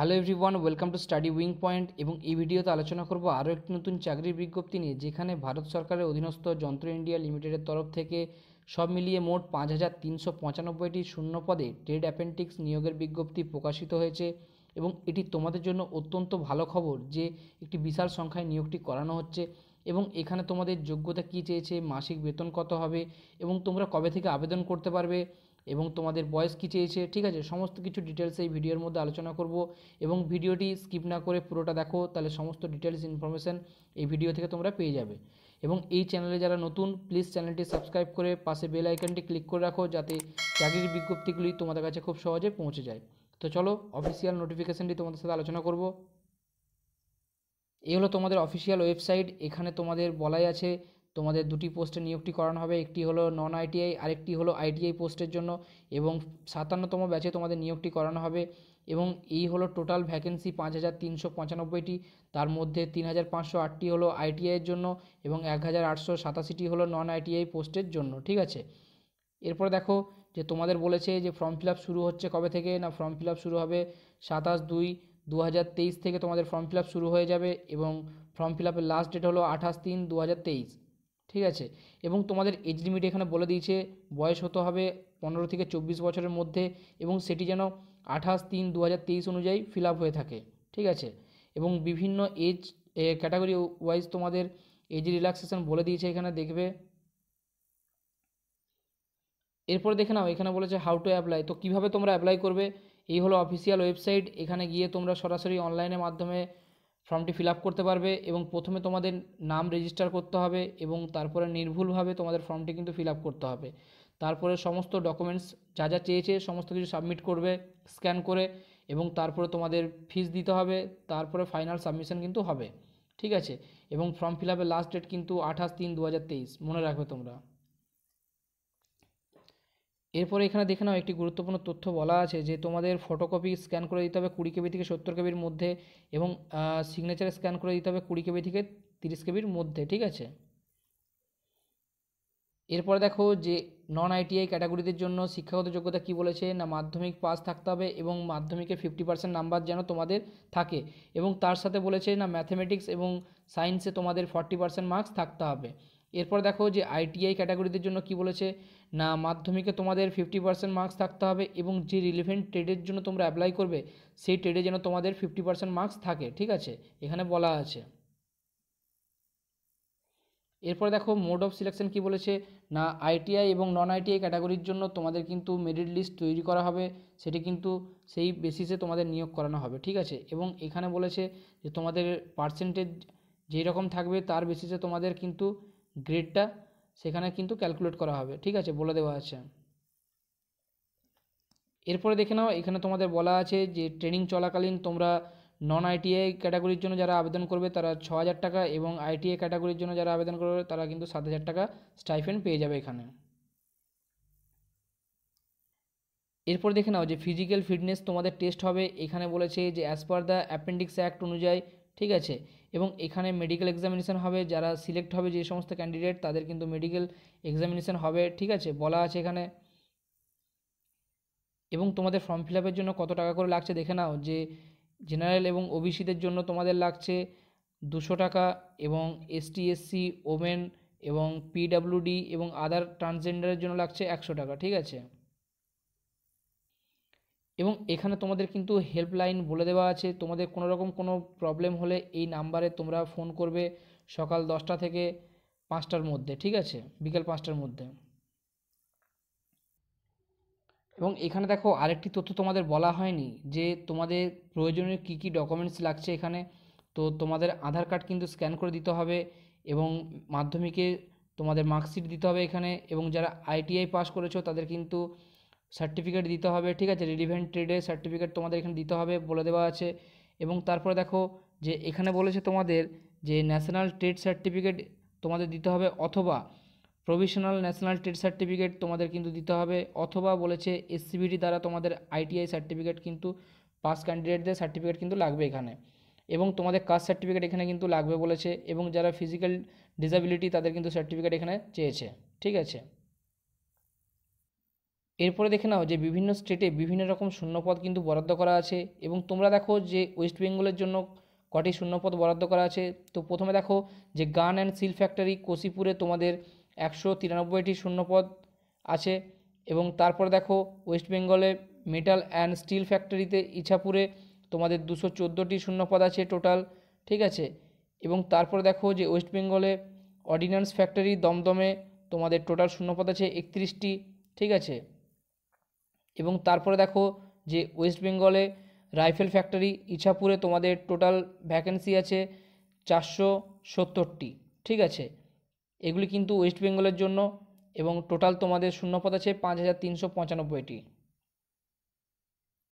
Hello everyone welcome to study wing point এবং এই ভিডিওতে আলোচনা করব আরও একটি নতুন চাকরির বিজ্ঞপ্তি নিয়ে, যেখানে ভারত সরকারের অধীনস্থ যন্ত্র ইন্ডিয়া লিমিটেডের তরফ থেকে সব মিলিয়ে মোট পাঁচ হাজার তিনশো পঁচানব্বইটি শূন্য পদে ট্রেড অ্যাপেন্টিক্স নিয়োগের বিজ্ঞপ্তি প্রকাশিত হয়েছে এবং এটি তোমাদের জন্য অত্যন্ত ভালো খবর যে একটি বিশাল সংখ্যায় নিয়োগটি করানো হচ্ছে এবং এখানে তোমাদের যোগ্যতা কী চেয়েছে, মাসিক বেতন কত হবে এবং তোমরা কবে থেকে আবেদন করতে পারবে এবং তোমাদের বয়স কী চেয়েছে, ঠিক আছে? সমস্ত কিছু ডিটেলস এই ভিডিওর মধ্যে আলোচনা করব এবং ভিডিওটি স্কিপ না করে পুরোটা দেখো, তাহলে সমস্ত ডিটেলস ইনফরমেশান এই ভিডিও থেকে তোমরা পেয়ে যাবে। এবং এই চ্যানেলে যারা নতুন প্লিজ চ্যানেলটি সাবস্ক্রাইব করে পাশে বেল আইকনটি ক্লিক করে রাখো, যাতে চাকরির বিজ্ঞপ্তিগুলি তোমাদের কাছে খুব সহজে পৌঁছে যায়। তো চলো অফিসিয়াল নোটিফিকেশানটি তোমাদের সাথে আলোচনা করব। এই হলো তোমাদের অফিসিয়াল ওয়েবসাইট এখানে তোমাদের বলাই আছে তোমাদের দুটি পোস্টে নিয়োগটি করানো হবে। একটি হলো নন আইটিআই আরেকটি হলো আইটিআই পোস্টের জন্য এবং সাতান্নতম ব্যাচে তোমাদের নিয়োগটি করানো হবে। এবং এই হলো টোটাল ভ্যাকেন্সি পাঁচ হাজার তিনশো পঁচানব্বইটি, তার মধ্যে তিন হাজার পাঁচশো আটটি হলো আইটিআইয়ের জন্য এবং এক হাজার আটশো সাতাশিটি হলো নন আইটিআই পোস্টের জন্য, ঠিক আছে? এরপর দেখো যে তোমাদের বলেছে যে ফর্ম ফিল শুরু হচ্ছে কবে থেকে? না ফর্ম ফিল শুরু হবে সাতাশ দুই দু হাজার তেইশ থেকে তোমাদের ফর্ম ফিল শুরু হয়ে যাবে এবং ফর্ম ফিল আপের লাস্ট ডেট হলো আঠাশ তিন দু হাজার তেইশ। ঠিক আছে? এবং তোমাদের এজ লিমিট এখানে বলে দিয়েছে, বয়স হতে হবে পনেরো থেকে চব্বিশ বছরের মধ্যে এবং সেটি যেন আঠাশ তিন দু অনুযায়ী ফিল হয়ে থাকে, ঠিক আছে? এবং বিভিন্ন এজ ক্যাটাগরি ওয়াইজ তোমাদের এজ রিল্যাক্সেশন বলে দিয়েছে এখানে, দেখবে? এরপরে দেখে নাও, এখানে বলেছে হাউ টু অ্যাপ্লাই তো কীভাবে তোমরা অ্যাপ্লাই করবে? এই হলো অফিসিয়াল ওয়েবসাইট এখানে গিয়ে তোমরা সরাসরি অনলাইনের মাধ্যমে ফর্মটি ফিল করতে পারবে এবং প্রথমে তোমাদের নাম রেজিস্টার করতে হবে এবং তারপরে নির্ভুলভাবে তোমাদের ফর্মটি কিন্তু ফিল করতে হবে। তারপরে সমস্ত ডকুমেন্টস যা যা চেয়েছে সমস্ত কিছু সাবমিট করবে স্ক্যান করে এবং তারপরে তোমাদের ফিস দিতে হবে, তারপরে ফাইনাল সাবমিশন কিন্তু হবে। ঠিক আছে? এবং ফর্ম ফিল লাস্ট ডেট কিন্তু আঠাশ তিন দু মনে রাখবে তোমরা। এরপরে এখানে দেখে নাও একটি গুরুত্বপূর্ণ তথ্য বলা আছে যে তোমাদের ফটোকপি স্ক্যান করে দিতে হবে কুড়ি কেবি থেকে সত্তর কেবির মধ্যে এবং সিগনেচার স্ক্যান করে দিতে হবে কুড়ি কেবি থেকে তিরিশ কেবির মধ্যে, ঠিক আছে? এরপরে দেখো যে নন আইটিআই ক্যাটাগরিদের জন্য শিক্ষাগত যোগ্যতা কি বলেছে? না, মাধ্যমিক পাস থাকতে হবে এবং মাধ্যমিকের ফিফটি পার্সেন্ট নাম্বার যেন তোমাদের থাকে এবং তার সাথে বলেছে না ম্যাথামেটিক্স এবং সায়েন্সে তোমাদের ফর্টি পার্সেন্ট মার্কস থাকতে হবে। এরপর দেখো যে আইটিআই ক্যাটাগরিদের জন্য কি বলেছে? না, মাধ্যমিকে তোমাদের ফিফটি পার্সেন্ট মার্কস থাকতে হবে এবং যে রিলেভেন্ট ট্রেডের জন্য তোমরা অ্যাপ্লাই করবে, সেই ট্রেডে যেন তোমাদের ফিফটি পার্সেন্ট মার্কস থাকে, ঠিক আছে? এখানে বলা আছে। এরপর দেখো মোড অফ সিলেকশন কি বলেছে? না আইটিআই এবং নন আইটিআই ক্যাটাগরির জন্য তোমাদের কিন্তু মেরিট লিস্ট তৈরি করা হবে, সেটি কিন্তু সেই বেসিসে তোমাদের নিয়োগ করানো হবে, ঠিক আছে? এবং এখানে বলেছে যে তোমাদের পার্সেন্টেজ যেই রকম থাকবে, তার বেসিসে তোমাদের কিন্তু গ্রেডটা সেখানে কিন্তু ক্যালকুলেট করা হবে, ঠিক আছে? বলে দেওয়া আছে। এরপরে দেখে নাও, এখানে তোমাদের বলা আছে যে ট্রেনিং চলাকালীন তোমরা নন আইটিআই ক্যাটাগরির জন্য যারা আবেদন করবে, তারা ছ হাজার টাকা এবং আইটিআই ক্যাটাগরির জন্য যারা আবেদন করবে, তারা কিন্তু সাত হাজার টাকা স্টাইফেন্ড পেয়ে যাবে এখানে। এরপর দেখে নাও যে ফিজিক্যাল ফিটনেস তোমাদের টেস্ট হবে, এখানে বলেছে যে as per the appendix act অনুযায়ী, ঠিক আছে? এবং এখানে মেডিকেল এক্সামিনেশান হবে, যারা সিলেক্ট হবে যে সমস্ত ক্যান্ডিডেট তাদের কিন্তু মেডিকেল এক্সামিনেশান হবে, ঠিক আছে? বলা আছে এখানে। এবং তোমাদের ফর্ম ফিল আপের জন্য কত টাকা করে লাগছে দেখে নাও, যে জেনারেল এবং ওবিসিদের জন্য তোমাদের লাগছে দুশো টাকা এবং এসটি এসসি ওমেন এবং পিডাব্লিউডি এবং আদার ট্রান্সজেন্ডারের জন্য লাগছে একশো টাকা, ঠিক আছে? এবং এখানে তোমাদের কিন্তু হেল্পলাইন বলে দেওয়া আছে। তোমাদের কোনো রকম কোনো প্রবলেম হলে এই নাম্বারে তোমরা ফোন করবে সকাল দশটা থেকে পাঁচটার মধ্যে, ঠিক আছে? বিকেল পাঁচটার মধ্যে। এবং এখানে দেখো আরেকটি তথ্য তোমাদের বলা হয়নি যে তোমাদের প্রয়োজনীয় কী কী ডকুমেন্টস লাগছে এখানে। তো তোমাদের আধার কার্ড কিন্তু স্ক্যান করে দিতে হবে এবং মাধ্যমিকে তোমাদের মার্কশিট দিতে হবে এখানে এবং যারা আইটিআই পাস করেছ তাদের কিন্তু সার্টিফিকেট দিতে হবে, ঠিক আছে? রিলিভেন্ট ট্রেডের সার্টিফিকেট তোমাদের এখানে দিতে হবে বলে দেওয়া আছে। এবং তারপরে দেখো যে এখানে বলেছে তোমাদের যে ন্যাশনাল ট্রেড সার্টিফিকেট তোমাদের দিতে হবে অথবা প্রভিশনাল ন্যাশনাল ট্রেড সার্টিফিকেট তোমাদের কিন্তু দিতে হবে, অথবা বলেছে এসসিবিটি দ্বারা তোমাদের আইটিআই সার্টিফিকেট কিন্তু পাস ক্যান্ডিডেটদের সার্টিফিকেট কিন্তু লাগবে এখানে। এবং তোমাদের কাস্ট সার্টিফিকেট এখানে কিন্তু লাগবে বলেছে, এবং যারা ফিজিক্যাল ডিসাবিলিটি তাদের কিন্তু সার্টিফিকেট এখানে চেয়েছে, ঠিক আছে? এরপরে দেখে নাও যে বিভিন্ন স্টেটে বিভিন্ন রকম শূন্যপদ কিন্তু বরাদ্দ করা আছে এবং তোমরা দেখো যে ওয়েস্ট বেঙ্গলের জন্য কটি শূন্যপদ বরাদ্দ করা আছে। তো প্রথমে দেখো যে গান অ্যান্ড সিল ফ্যাক্টরি কোশিপুরে তোমাদের একশো তিরানব্বইটি শূন্যপদ আছে এবং তারপর দেখো ওয়েস্ট বেঙ্গলে মেটাল অ্যান্ড স্টিল ফ্যাক্টরিতে ইছাপুরে তোমাদের দুশো চোদ্দোটি শূন্যপদ আছে টোটাল ঠিক আছে? এবং তারপর দেখো যে ওয়েস্ট বেঙ্গলে অর্ডিন্যান্স ফ্যাক্টরি দমদমে তোমাদের টোটাল শূন্যপদ আছে একত্রিশটি, ঠিক আছে? এবং তারপরে দেখো যে ওয়েস্ট বেঙ্গলে রাইফেল ফ্যাক্টরি ইছাপুরে তোমাদের টোটাল ভ্যাকেন্সি আছে চারশো সত্তরটি, ঠিক আছে? এগুলি কিন্তু ওয়েস্ট বেঙ্গলের জন্য এবং টোটাল তোমাদের শূন্যপদ আছে পাঁচ হাজার তিনশো পঁচানব্বইটি।